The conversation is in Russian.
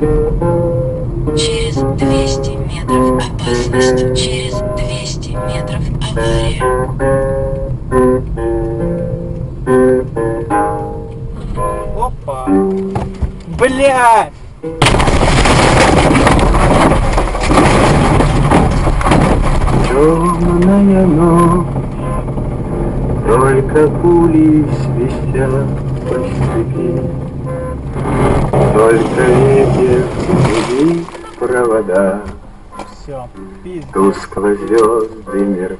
Через 200 метров опасность. Через 200 метров авария. Опа. Бля! Темная ночь, только пули свистят по степи. Только ветер гудит провода, Все, тускло звезды мерцают.